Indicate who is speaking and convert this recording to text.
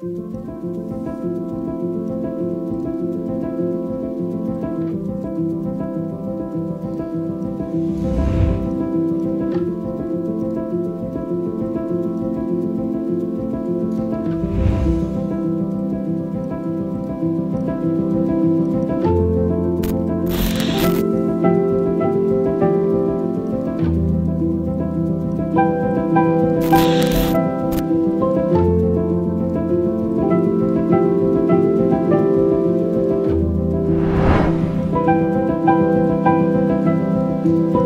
Speaker 1: you thank you